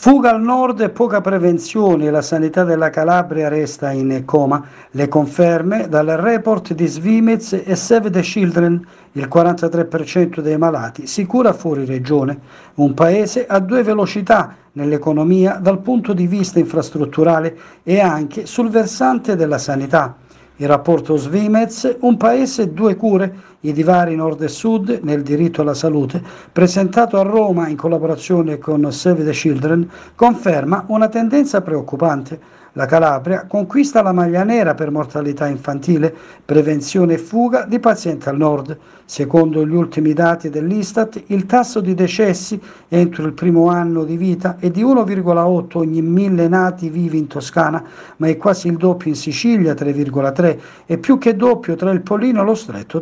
Fuga al nord e poca prevenzione, la sanità della Calabria resta in coma. Le conferme dal report di Svimez e Save the Children, il 43% dei malati si cura fuori regione, un paese a due velocità nell'economia dal punto di vista infrastrutturale e anche sul versante della sanità. Il rapporto Svimez, un paese, due cure, i divari nord e sud nel diritto alla salute, presentato a Roma in collaborazione con Save the Children, conferma una tendenza preoccupante. La Calabria conquista la maglia nera per mortalità infantile, prevenzione e fuga di pazienti al nord. Secondo gli ultimi dati dell'Istat, il tasso di decessi entro il primo anno di vita è di 1,8 ogni mille nati vivi in Toscana, ma è quasi il doppio in Sicilia, 3,3, e più che doppio tra il Pollino e lo Stretto,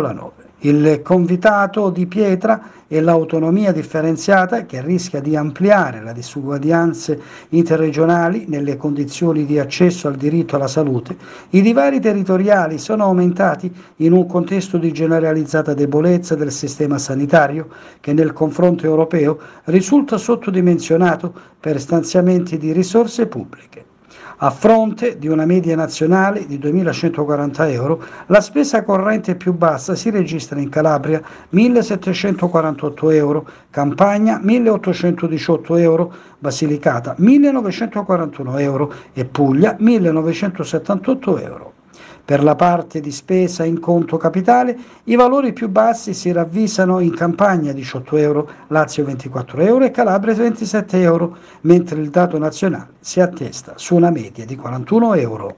3,9 il convitato di pietra e l'autonomia differenziata che rischia di ampliare le disuguaglianze interregionali nelle condizioni di accesso al diritto alla salute, i divari territoriali sono aumentati in un contesto di generalizzata debolezza del sistema sanitario che nel confronto europeo risulta sottodimensionato per stanziamenti di risorse pubbliche. A fronte di una media nazionale di 2.140 euro, la spesa corrente più bassa si registra in Calabria 1.748 euro, Campania 1.818 euro, Basilicata 1.941 euro e Puglia 1.978 euro. Per la parte di spesa in conto capitale i valori più bassi si ravvisano in Campania 18 euro, Lazio 24 euro e Calabria 27 euro, mentre il dato nazionale si attesta su una media di 41 euro.